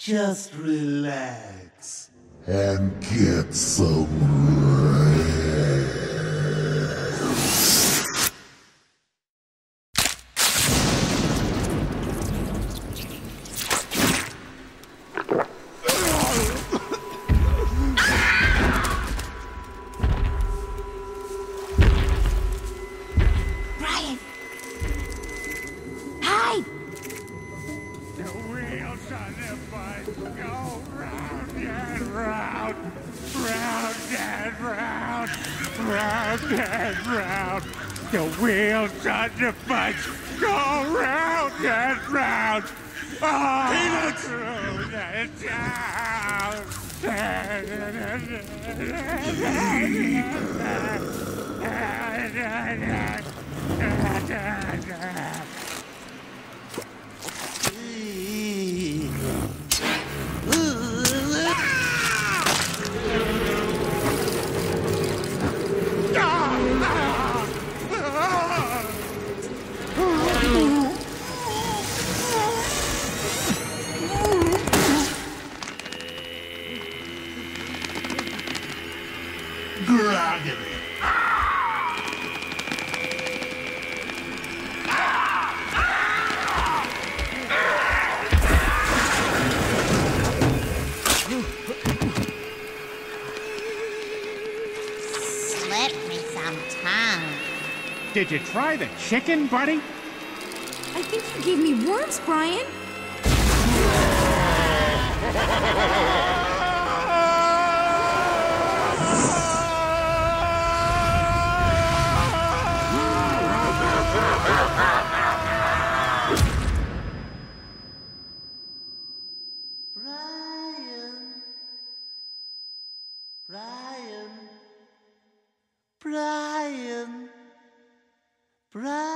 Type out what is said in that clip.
Just relax. and get some Brian! And round, round and round, round and round. The wheels on the bus go round and round. Oh, through the town. Groggily. Slip me some tongue. Did you try the chicken, buddy? I think you gave me worms, Brian. Brian. Brian. Brian. Brian.